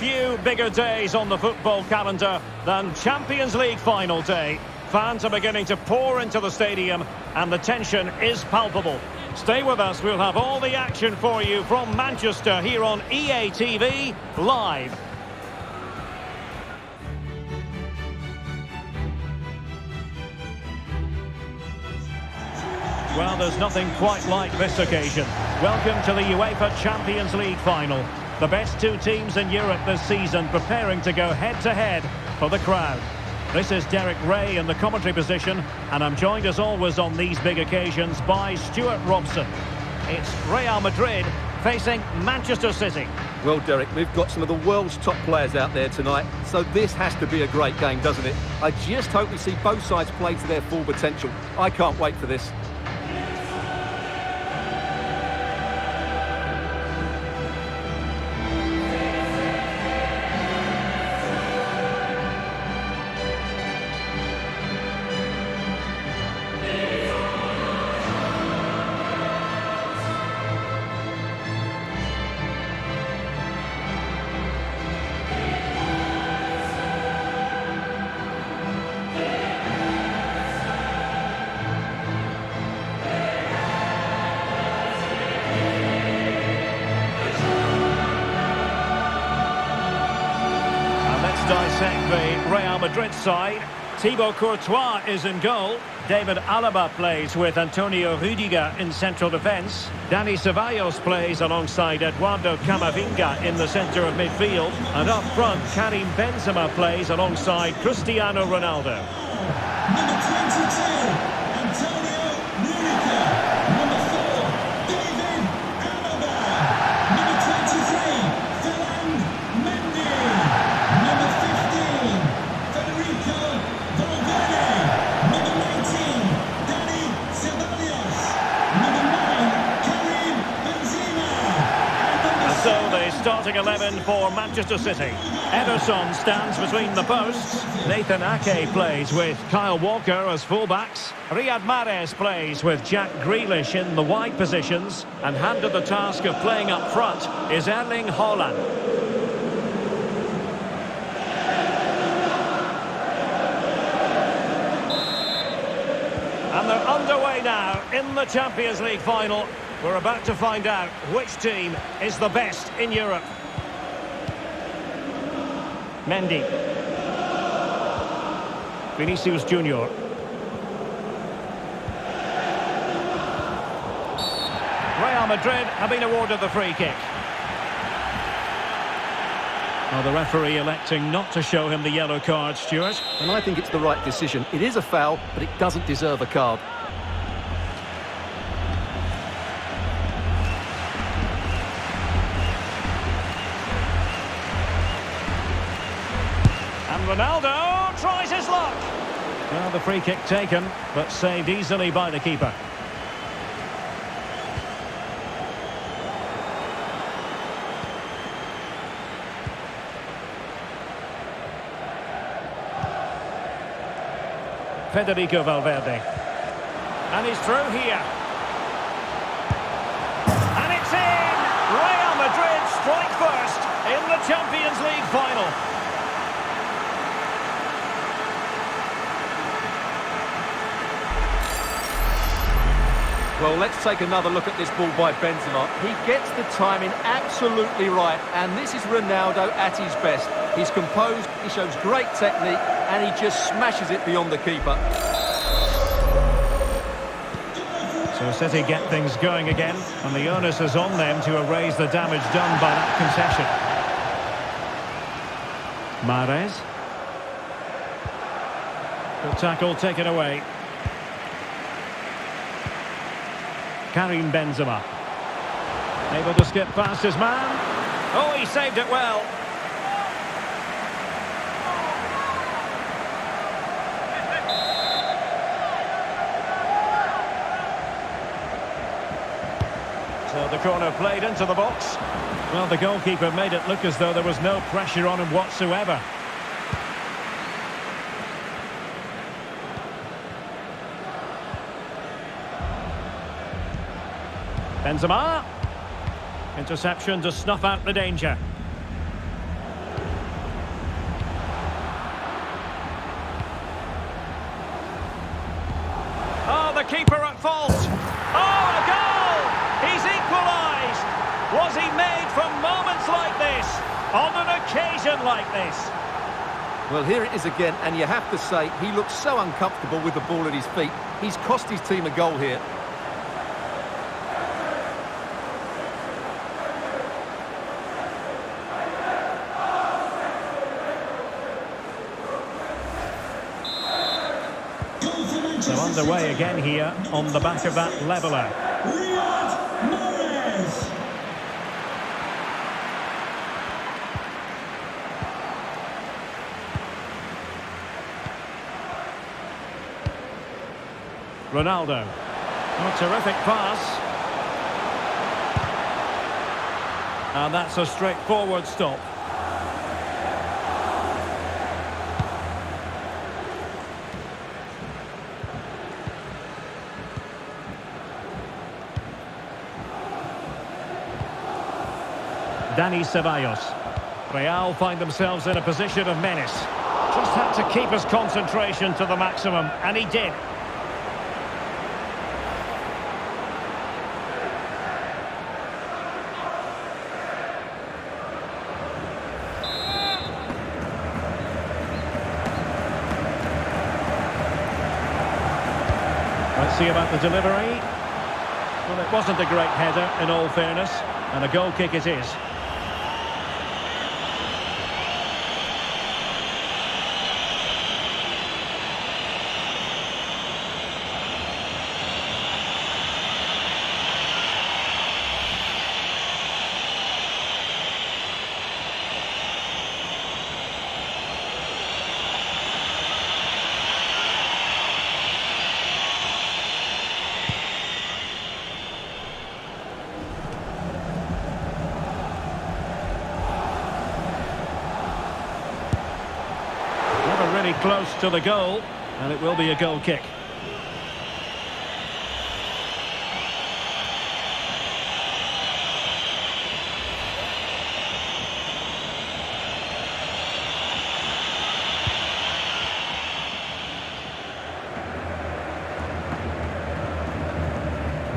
few bigger days on the football calendar than Champions League final day. Fans are beginning to pour into the stadium and the tension is palpable. Stay with us, we'll have all the action for you from Manchester here on EA TV, live. Well, there's nothing quite like this occasion. Welcome to the UEFA Champions League final. The best two teams in Europe this season preparing to go head-to-head -head for the crowd. This is Derek Ray in the commentary position, and I'm joined as always on these big occasions by Stuart Robson. It's Real Madrid facing Manchester City. Well, Derek, we've got some of the world's top players out there tonight, so this has to be a great game, doesn't it? I just hope we see both sides play to their full potential. I can't wait for this. Madrid side. Thibaut Courtois is in goal. David Alaba plays with Antonio Rudiger in central defence. Dani Ceballos plays alongside Eduardo Camavinga in the centre of midfield. And up front, Karim Benzema plays alongside Cristiano Ronaldo. Starting 11 for Manchester City. Ederson stands between the posts. Nathan Ake plays with Kyle Walker as fullbacks. Riyad Mahrez plays with Jack Grealish in the wide positions. And handed the task of playing up front is Erling Haaland. And they're underway now in the Champions League final. We're about to find out which team is the best in Europe. Mendy. Vinicius Junior. Real Madrid have been awarded the free kick. Well, the referee electing not to show him the yellow card, Stuart. And I think it's the right decision. It is a foul, but it doesn't deserve a card. Ronaldo tries his luck. Well, the free kick taken, but saved easily by the keeper. Federico Valverde. And he's through here. And it's in! Real Madrid strike first in the Champions League final. Well, let's take another look at this ball by Benzema. He gets the timing absolutely right, and this is Ronaldo at his best. He's composed, he shows great technique, and he just smashes it beyond the keeper. So City get things going again, and the onus is on them to erase the damage done by that concession. Mahrez. Good tackle taken away. Karim Benzema. Able to skip past his man. Oh, he saved it well. So the corner played into the box. Well, the goalkeeper made it look as though there was no pressure on him whatsoever. Benzema. Interception to snuff out the danger. Oh, the keeper at fault. Oh, a goal! He's equalised. Was he made for moments like this? On an occasion like this? Well, here it is again, and you have to say, he looks so uncomfortable with the ball at his feet. He's cost his team a goal here. Underway again here on the back of that leveller. Ronaldo. A terrific pass. And that's a straightforward stop. Dani Ceballos. Real find themselves in a position of menace. Just had to keep his concentration to the maximum, and he did. Let's see about the delivery. Well, it wasn't a great header, in all fairness, and a goal kick it is. really close to the goal, and it will be a goal kick.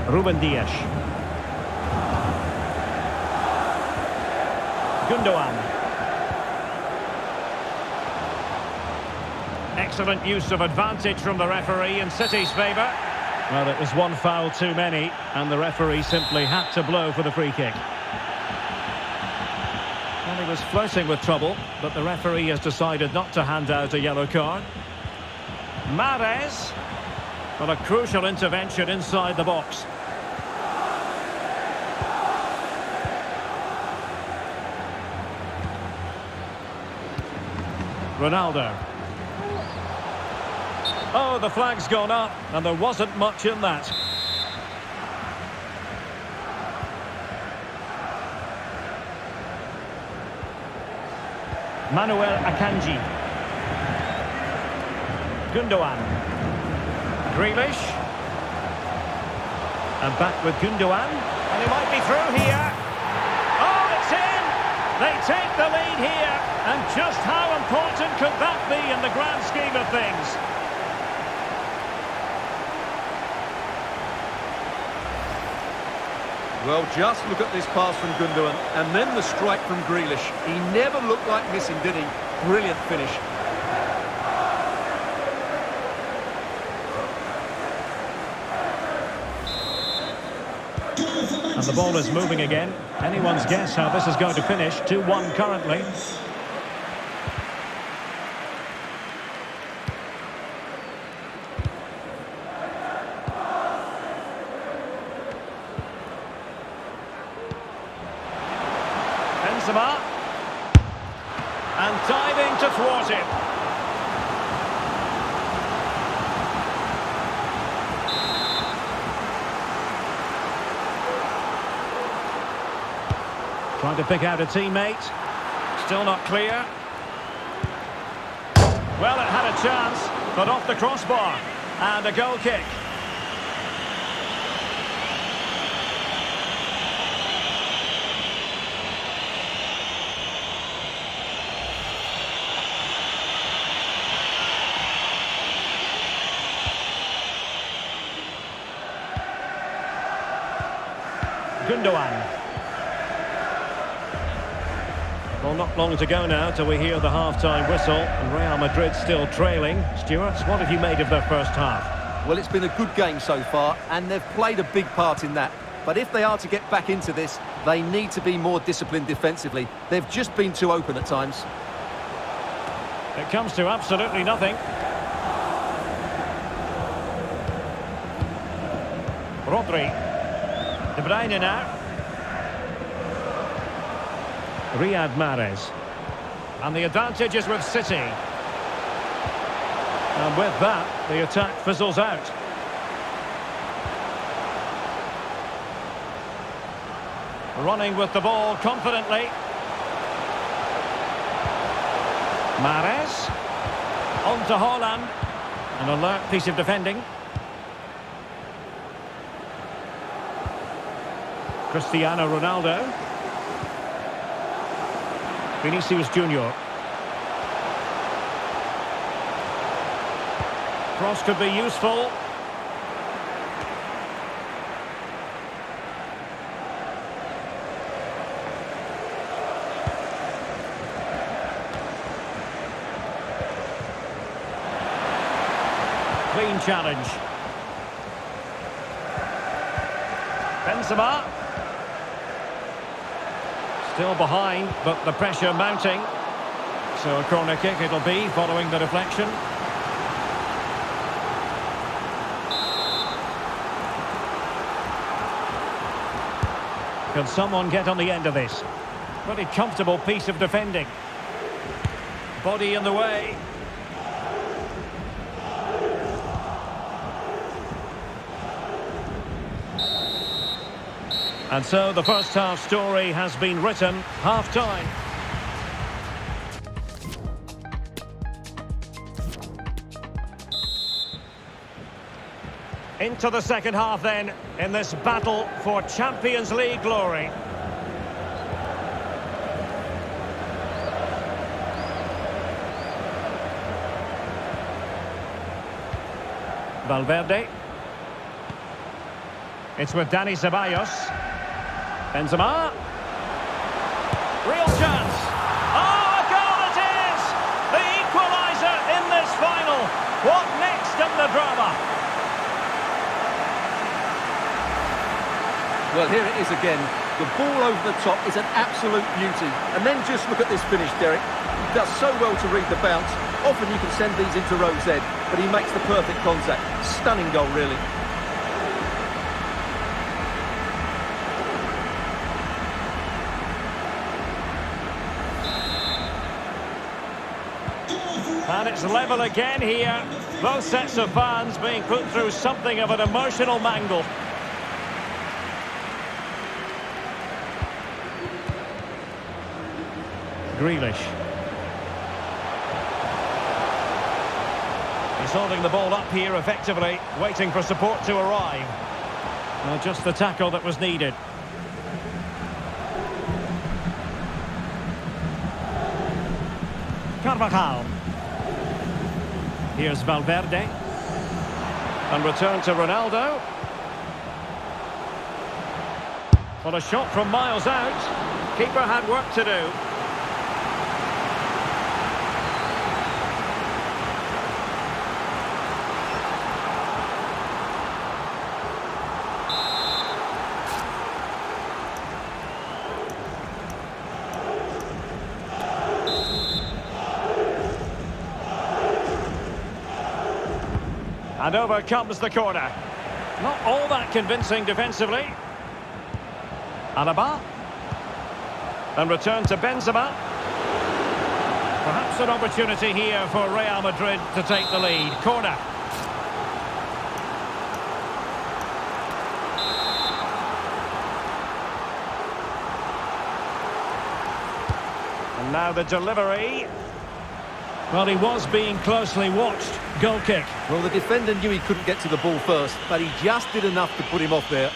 Ruben Dias. Gundogan. Excellent use of advantage from the referee in City's favour. Well, it was one foul too many, and the referee simply had to blow for the free kick. And he was flirting with trouble, but the referee has decided not to hand out a yellow card. Mahrez, But a crucial intervention inside the box. Ronaldo. Oh, the flag's gone up, and there wasn't much in that. Manuel Akanji. Gundogan. Grealish. And back with Gundogan. And he might be through here. Oh, it's in! They take the lead here. And just how important could that be in the grand scheme of things? Well, just look at this pass from Gundogan, and then the strike from Grealish. He never looked like missing, did he? Brilliant finish. And the ball is moving again. Anyone's guess how this is going to finish. 2-1 currently. Benzema. And diving to thwart him. Trying to pick out a teammate. Still not clear. Well, it had a chance, but off the crossbar. And a goal kick. Gundogan. Well, not long to go now till we hear the half-time whistle. And Real Madrid still trailing. Stuart, what have you made of their first half? Well, it's been a good game so far, and they've played a big part in that. But if they are to get back into this, they need to be more disciplined defensively. They've just been too open at times. It comes to absolutely nothing. Rodri. De Bruyne now. Riyad Mahrez. And the advantage is with City. And with that, the attack fizzles out. Running with the ball confidently. Mahrez. On to Haaland. An alert piece of defending. Cristiano Ronaldo. Vinicius Junior. Cross could be useful. Clean challenge. Benzema. Still behind, but the pressure mounting. So a corner kick it'll be following the deflection. Can someone get on the end of this? Pretty comfortable piece of defending. Body in the way. And so the first half story has been written. Half time. Into the second half then in this battle for Champions League glory. Valverde. It's with Dani Ceballos. Benzema. Real chance. Oh, a goal it is! The equaliser in this final. What next in the drama? Well, here it is again. The ball over the top is an absolute beauty. And then just look at this finish, Derek. He does so well to read the bounce. Often you can send these into Rose Ed, but he makes the perfect contact. Stunning goal, really. And it's level again here. Both sets of fans being put through something of an emotional mangle. Grealish. He's holding the ball up here effectively, waiting for support to arrive. Well, just the tackle that was needed. Carvajal. Here's Valverde. And return to Ronaldo. Well, a shot from miles out. Keeper had work to do. And over comes the corner. Not all that convincing defensively. Alaba. And return to Benzema. Perhaps an opportunity here for Real Madrid to take the lead. Corner. And now the delivery. Well, he was being closely watched. Goal kick. Well, the defender knew he couldn't get to the ball first, but he just did enough to put him off there.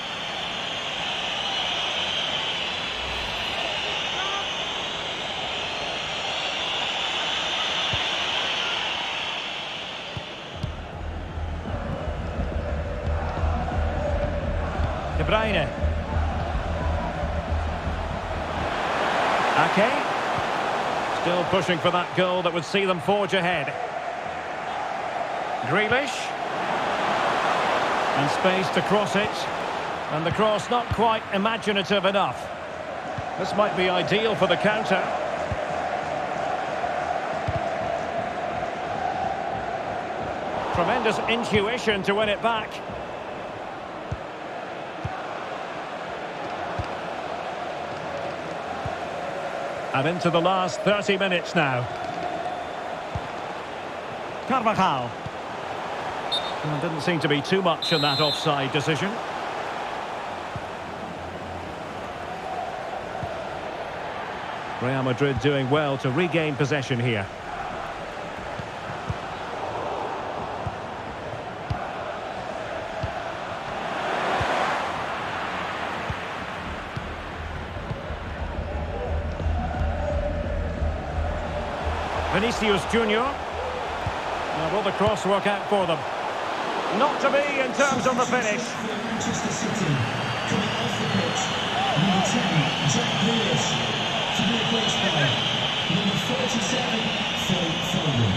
Pushing for that goal that would see them forge ahead. Grealish. And space to cross it. And the cross not quite imaginative enough. This might be ideal for the counter. Tremendous intuition to win it back. And into the last 30 minutes now. Carvajal. Well, didn't seem to be too much in that offside decision. Real Madrid doing well to regain possession here. Vinicius Junior. Now, will the cross work out for them? Not to be in terms of the finish. Manchester City coming off the pitch. Number 10, Jack Grealish, to be replaced by number 47, Phil Foden.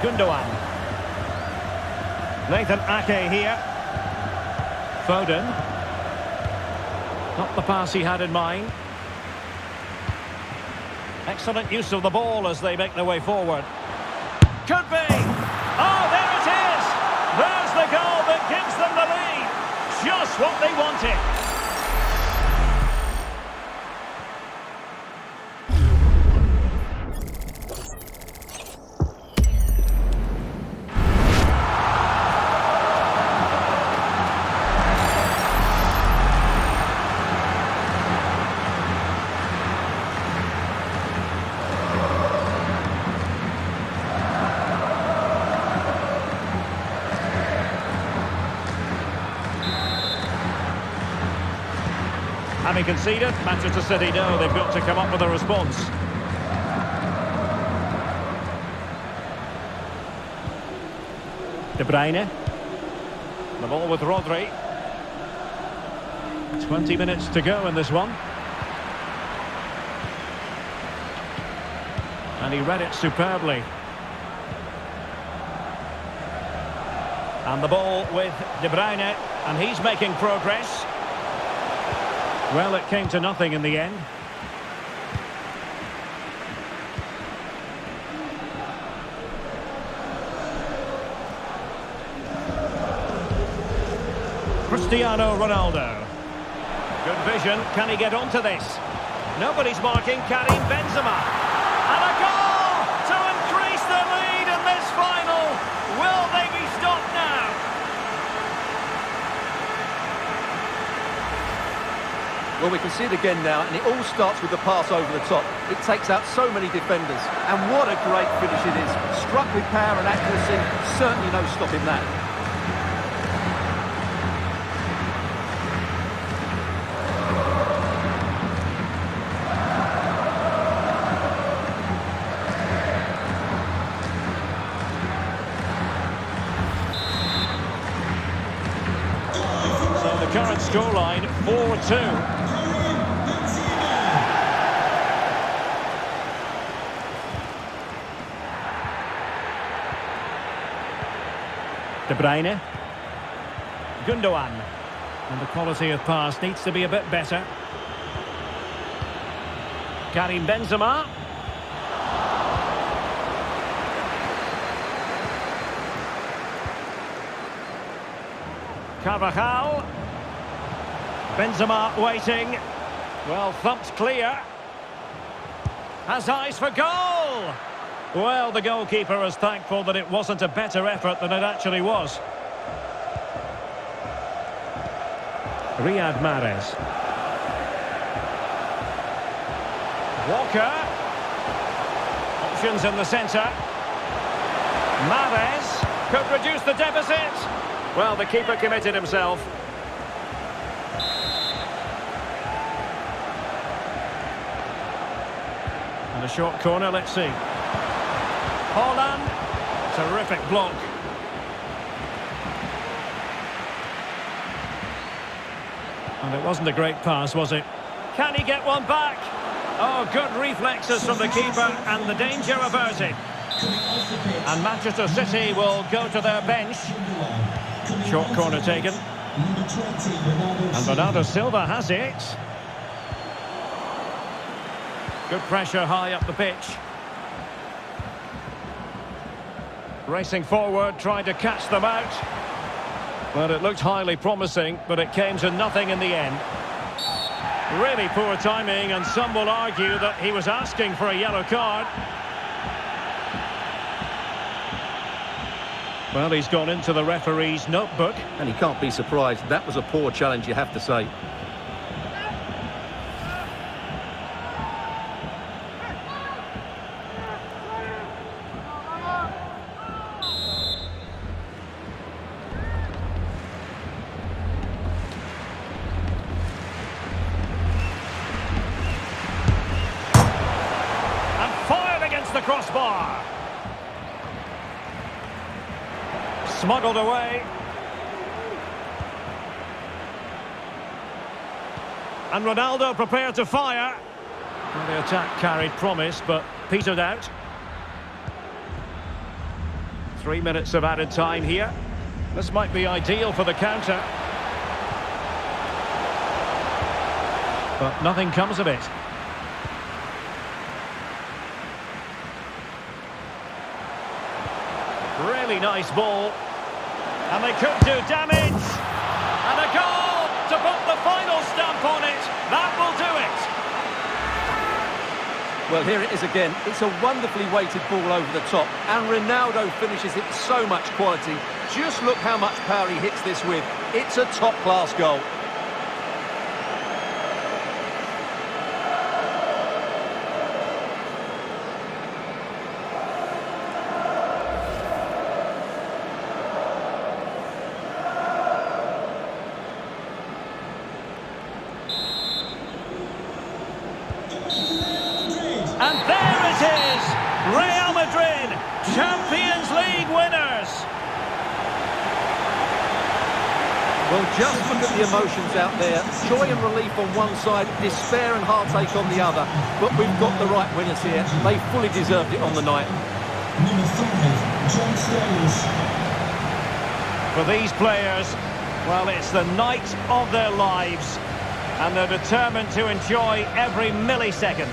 Gundogan. Nathan Ake here. Foden. Not the pass he had in mind. Excellent use of the ball as they make their way forward. Could be! Oh, there it is! There's the goal that gives them the lead. Just what they wanted. Having conceded, Manchester City know they've got to come up with a response. De Bruyne. The ball with Rodri. 20 minutes to go in this one. And he read it superbly. And the ball with De Bruyne, and he's making progress. Well, it came to nothing in the end. Cristiano Ronaldo. Good vision. Can he get onto this? Nobody's marking Karim Benzema. And a goal to increase the lead in this final. Will they be stopped now? Well, we can see it again now, and it all starts with the pass over the top. It takes out so many defenders, and what a great finish it is. Struck with power and accuracy, certainly no stopping that. So the current scoreline, 4-2. De Bruyne. Gundogan. And the quality of pass needs to be a bit better. Karim Benzema. Carvajal. Benzema waiting. Well, thumped clear. Has eyes for goal! Well, the goalkeeper is thankful that it wasn't a better effort than it actually was. Riyad Mahrez. Walker. Options in the centre. Mahrez could reduce the deficit. Well, the keeper committed himself. And a short corner, let's see. Haaland. Terrific block. And it wasn't a great pass, was it? Can he get one back? Oh, good reflexes from the keeper and the danger averted. And Manchester City will go to their bench. Short corner taken. And Bernardo Silva has it. Good pressure high up the pitch. Racing forward, trying to catch them out. Well, it looked highly promising, but it came to nothing in the end. Really poor timing, and some will argue that he was asking for a yellow card. Well, he's gone into the referee's notebook. And he can't be surprised. That was a poor challenge, you have to say. Ronaldo prepared to fire. Well, the attack carried promise, but petered out. Three minutes of added time here. This might be ideal for the counter. But nothing comes of it. Really nice ball. And they could do damage. Final stamp on it. That will do it. Well, here it is again. It's a wonderfully weighted ball over the top. And Ronaldo finishes it so much quality. Just look how much power he hits this with. It's a top-class goal. And there it is! Real Madrid, Champions League winners! Well, just look at the emotions out there. Joy and relief on one side, despair and heartache on the other. But we've got the right winners here. They fully deserved it on the night. Number five, John Stones. For these players, well, it's the night of their lives. And they're determined to enjoy every millisecond.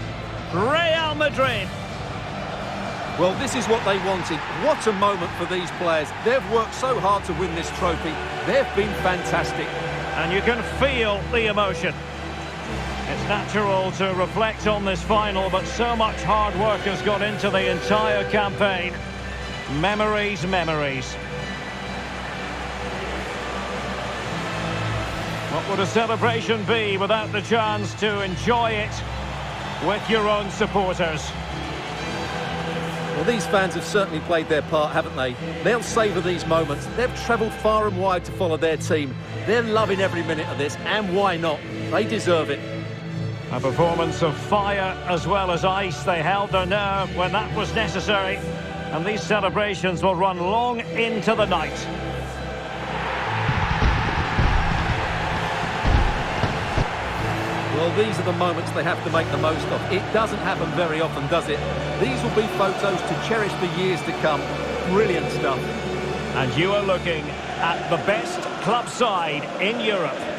Real Madrid. Well, this is what they wanted. What a moment for these players. They've worked so hard to win this trophy. They've been fantastic. And you can feel the emotion. It's natural to reflect on this final, but so much hard work has gone into the entire campaign. Memories, memories. What would a celebration be without the chance to enjoy it with your own supporters. Well, these fans have certainly played their part, haven't they? They'll savour these moments. They've travelled far and wide to follow their team. They're loving every minute of this, and why not? They deserve it. A performance of fire as well as ice. They held their nerve when that was necessary. And these celebrations will run long into the night. Well, these are the moments they have to make the most of. It doesn't happen very often, does it? These will be photos to cherish for years to come. Brilliant stuff. And you are looking at the best club side in Europe.